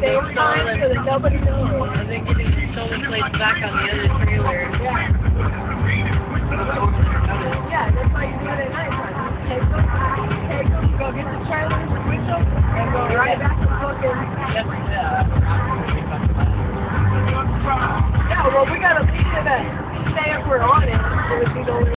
They're fine so that nobody knows. And then getting the stolen plates back on the other trailer. Yeah, Yeah, well, we gotta leave it at, say if we're on it, it would be the